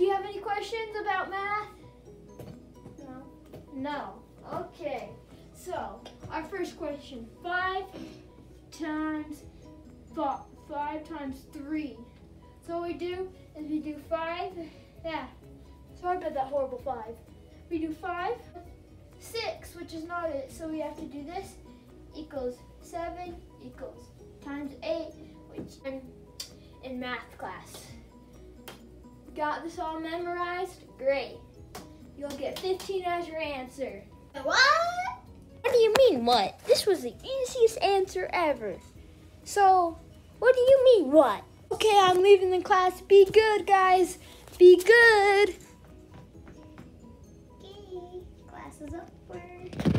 Do you have any questions about math? No. No. Okay. So, our first question. Five times five, five times three. So what we do is we do five. Yeah. Sorry about that horrible five. We do five, six, which is not it. So we have to do this equals seven equals times eight, which I'm in math class. Got this all memorized? Great. You'll get 15 as your answer. What? What do you mean, what? This was the easiest answer ever. So, what do you mean, what? Okay, I'm leaving the class. Be good, guys. Be good. Okay, class is over.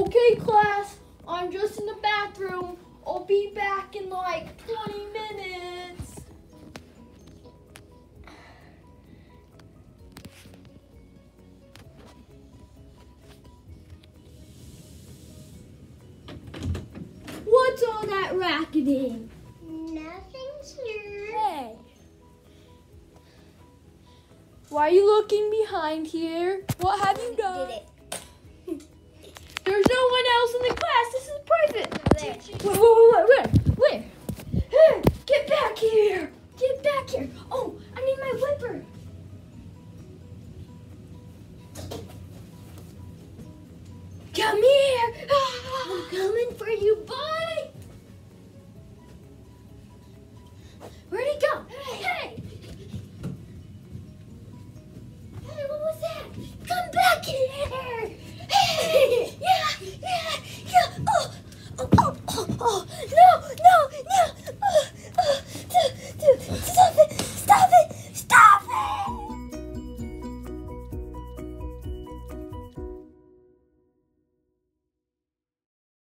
Okay, class. I'm just in the bathroom. I'll be back in like 20 minutes. What's all that racketing? Nothing's here. Hey. Why are you looking behind here? What have you done? there! I'm coming for you, boy! Where'd he go?